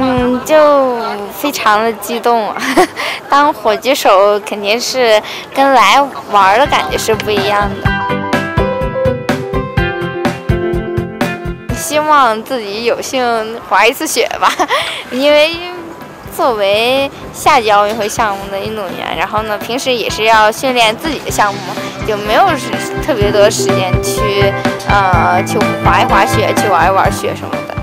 嗯，就非常的激动。当火炬手肯定是跟来玩的感觉是不一样的。希望自己有幸滑一次雪吧，因为作为夏季奥运会项目的运动员，然后呢，平时也是要训练自己的项目，就没有特别多时间去呃去滑一滑雪，去玩一玩雪什么的。